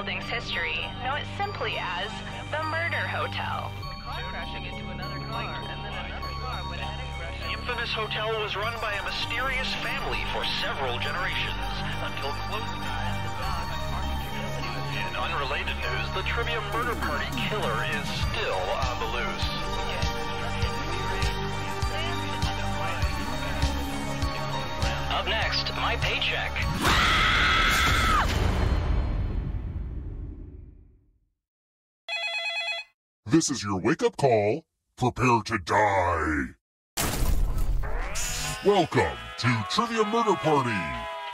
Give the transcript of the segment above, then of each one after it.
at the building's history, know it simply as the Murder Hotel. crashing into another car, and then another car went ahead and crashed. The infamous hotel was run by a mysterious family for several generations until close In unrelated news, the Trivia Murder Party killer is still on the loose. Up next, my paycheck. This is your wake up call. Prepare to die. Welcome to Trivia Murder Party.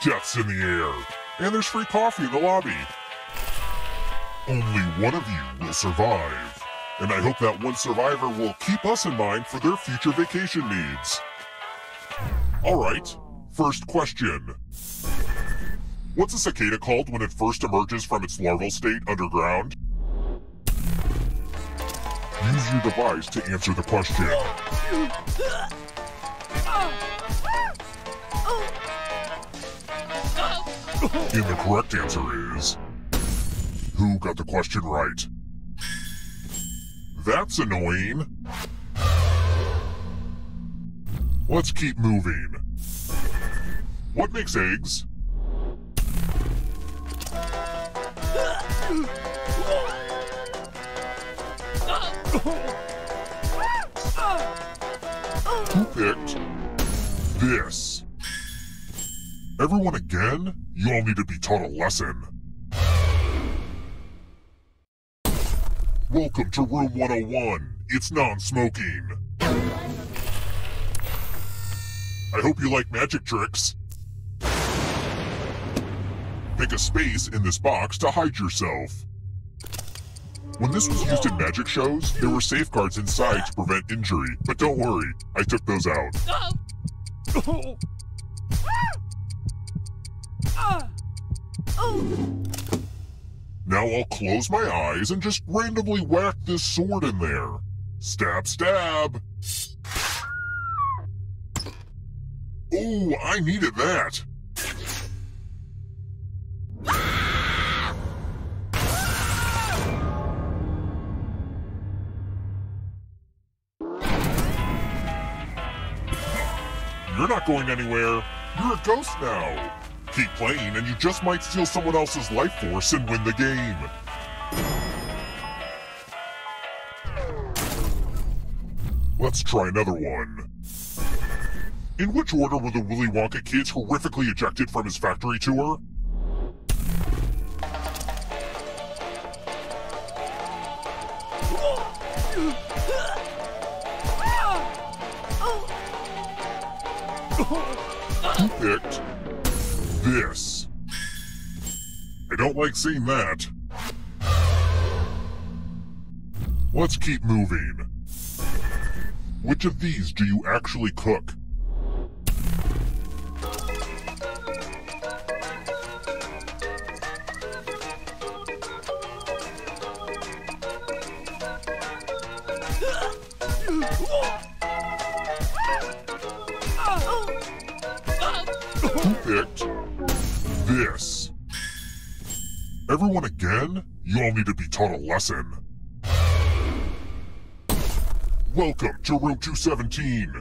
Death's in the air, and there's free coffee in the lobby. Only one of you will survive, and I hope that one survivor will keep us in mind for their future vacation needs. Alright, first question. What's a cicada called when it first emerges from its larval state underground? Your device to answer the question. And the correct answer is... Who got the question right? That's annoying. Let's keep moving. What makes eggs? Who picked this? Everyone again? You all need to be taught a lesson. Welcome to Room 101. It's non-smoking. I hope you like magic tricks. Pick a space in this box to hide yourself. When this was used in magic shows, there were safeguards inside to prevent injury, but don't worry, I took those out. Now I'll close my eyes and just randomly whack this sword in there. Stab, stab. Ooh, I needed that. You're not going anywhere. You're a ghost now. Keep playing and you just might steal someone else's life force and win the game. Let's try another one. In which order were the Willy Wonka kids horrifically ejected from his factory tour? Who picked this? I don't like seeing that. Let's keep moving. Which of these do you actually cook? Everyone again? You all need to be taught a lesson. Welcome to room 217.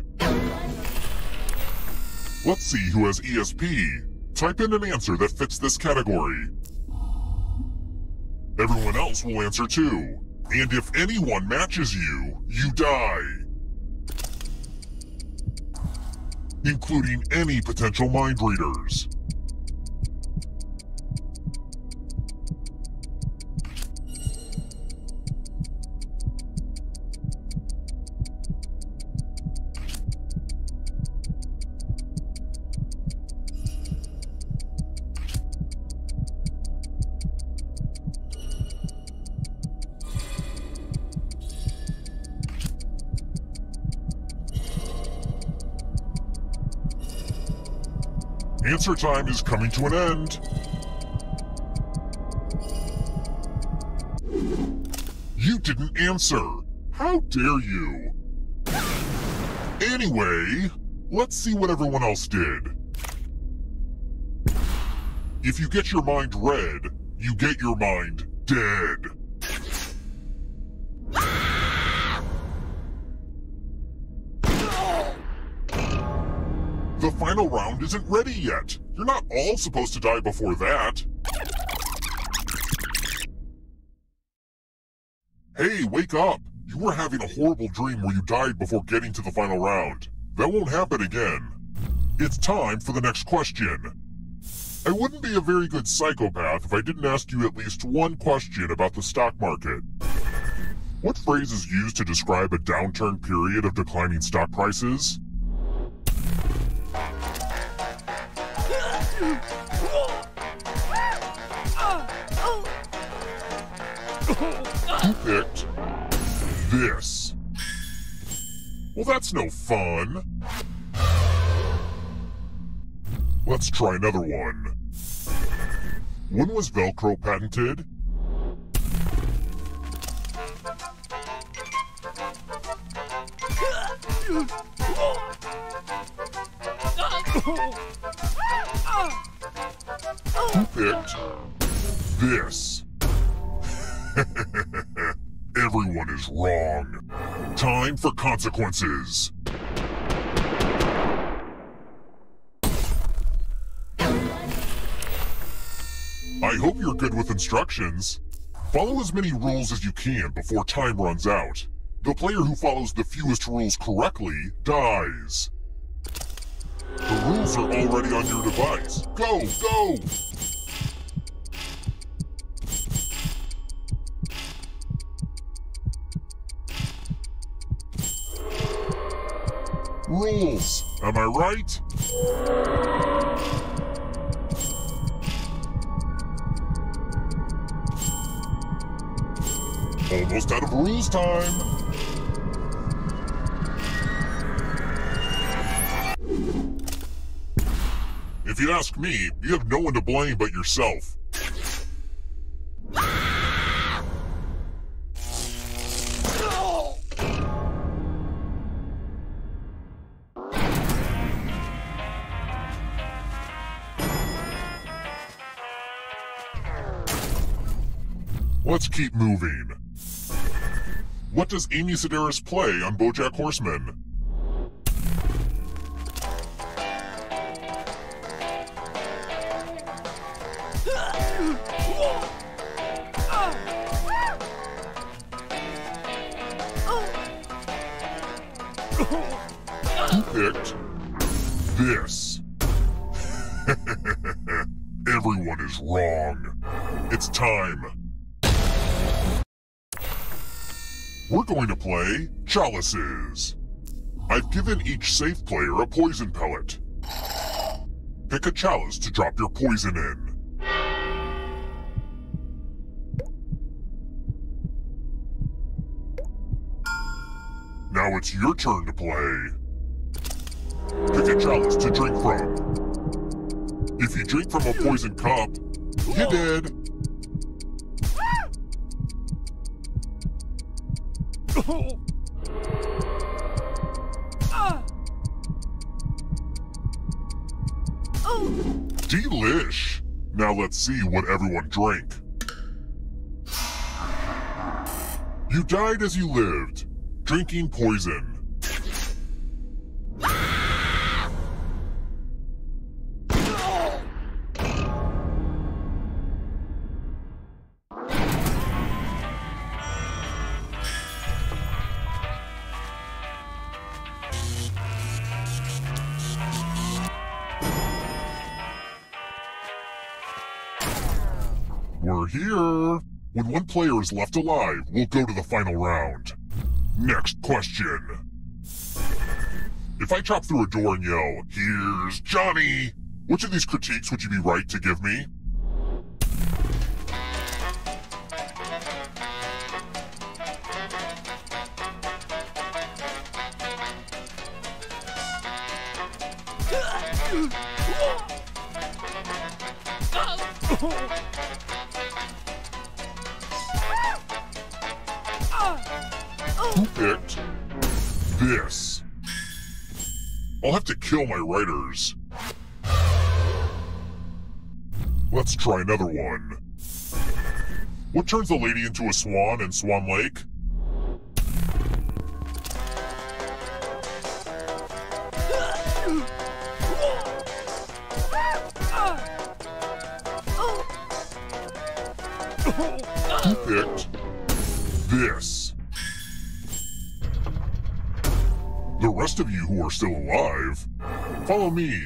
Let's see who has ESP. Type in an answer that fits this category. Everyone else will answer too. And if anyone matches you, you die. Including any potential mind readers. Answer time is coming to an end. You didn't answer. How dare you? Anyway, let's see what everyone else did. If you get your mind read, you get your mind dead. Final round isn't ready yet. You're not all supposed to die before that. Hey, wake up! You were having a horrible dream where you died before getting to the final round. That won't happen again. It's time for the next question. I wouldn't be a very good psychopath if I didn't ask you at least one question about the stock market. What phrase is used to describe a downturn period of declining stock prices? Who picked this? Well, that's no fun. Let's try another one. When was Velcro patented? Who picked this? Everyone is wrong. Time for consequences. I hope you're good with instructions. Follow as many rules as you can before time runs out. The player who follows the fewest rules correctly dies. The rules are already on your device. Go, go! Rules, am I right? Almost out of rules time. If you ask me, you have no one to blame but yourself. Let's keep moving. What does Amy Sedaris play on BoJack Horseman? Everyone is wrong. It's time. We're going to play Chalices. I've given each safe player a poison pellet. Pick a chalice to drop your poison in. Now it's your turn to play. Pick a chalice to drink from. If you drink from a poison cup, you're dead. Delish! Now let's see what everyone drank. You died as you lived, drinking poison. We're here. When one player is left alive, we'll go to the final round. Next question. If I chop through a door and yell, here's Johnny, which of these critiques would you be right to give me? Oh. Who picked this? I'll have to kill my writers. Let's try another one. What turns a lady into a swan in Swan Lake? Who picked this? The rest of you who are still alive, follow me.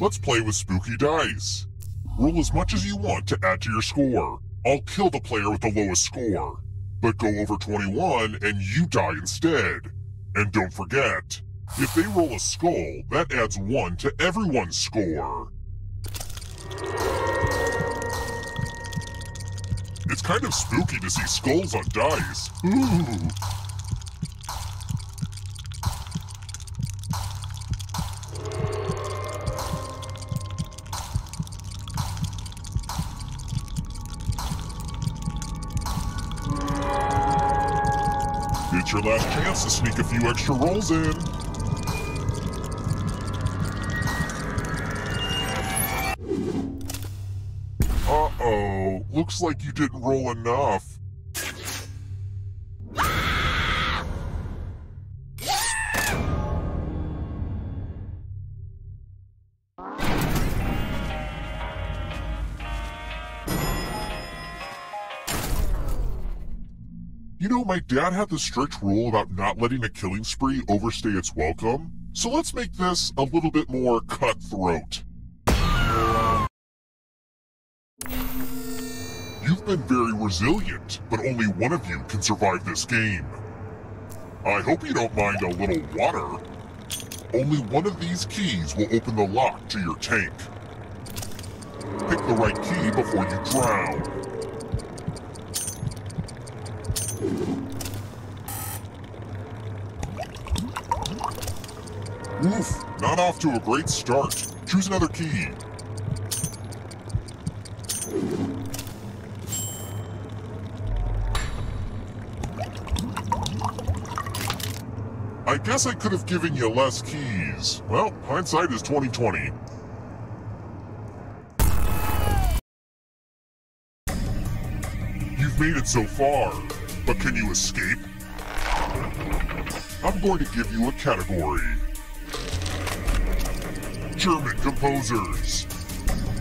Let's play with spooky dice. Roll as much as you want to add to your score. I'll kill the player with the lowest score. But go over 21 and you die instead. And don't forget, if they roll a skull, that adds 1 to everyone's score. It's kind of spooky to see skulls on dice. Ooh. It's your last chance to sneak a few extra rolls in. Looks like you didn't roll enough. You know, my dad had the strict rule about not letting a killing spree overstay its welcome. So let's make this a little bit more cutthroat. Very resilient, but only one of you can survive this game. I hope you don't mind a little water. Only one of these keys will open the lock to your tank. Pick the right key before you drown. Oof, not off to a great start. Choose another key. I guess I could have given you less keys. Well, hindsight is 2020. You've made it so far, but can you escape? I'm going to give you a category. German composers.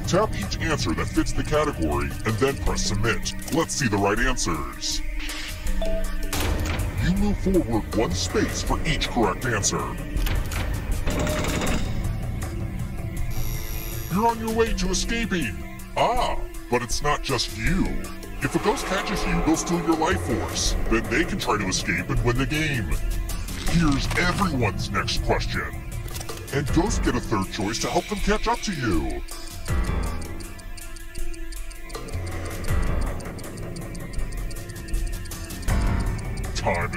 Tap each answer that fits the category and then press submit. Let's see the right answers. You move forward one space for each correct answer. You're on your way to escaping. Ah, but it's not just you. If a ghost catches you, they'll steal your life force. Then they can try to escape and win the game. Here's everyone's next question. And ghosts get a third choice to help them catch up to you.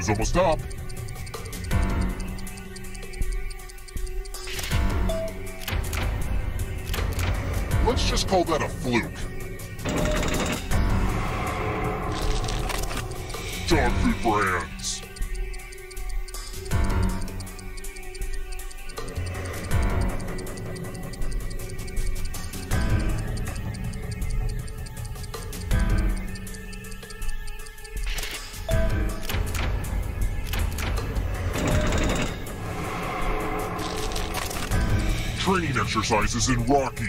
Is almost up. Let's just call that a fluke. Dog food brands. Training exercises in Rocky.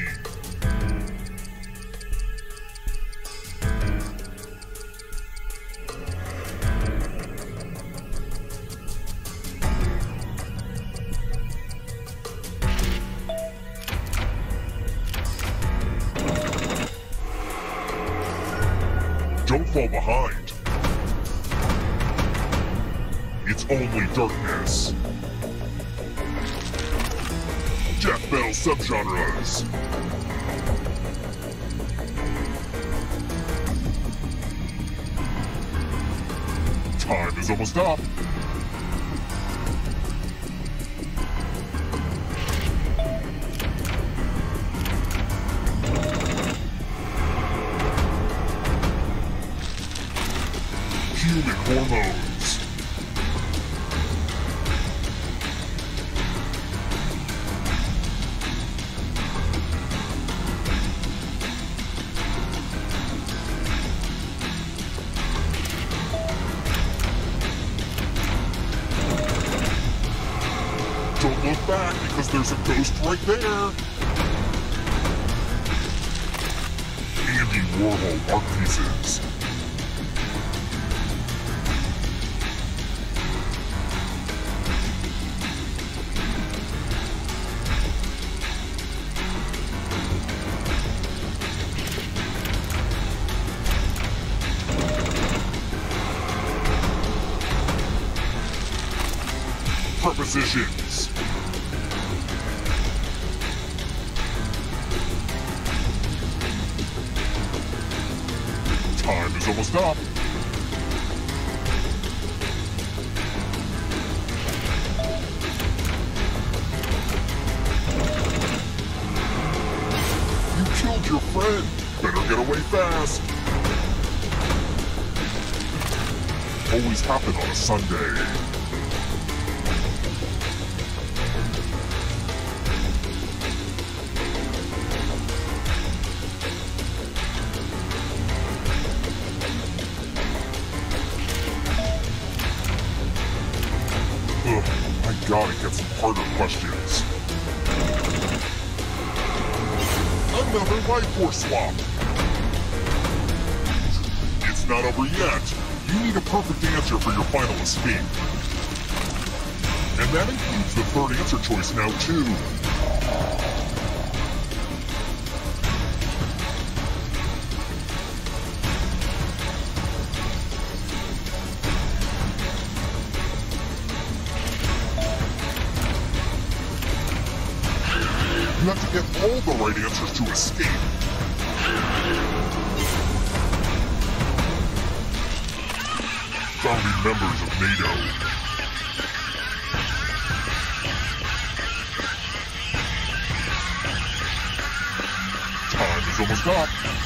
Don't fall behind. It's only darkness. Death Bell subgenres. Time is almost up. Human hormones. There's a ghost right there. Andy Warhol art pieces. Prepositions. Up. You killed your friend. Better get away fast. Always happen on a Sunday. Questions. Another life force swap. It's not over yet. You need a perfect answer for your final escape. And that includes the third answer choice now, too. Right answers to escape. Founding members of NATO. Time is almost up.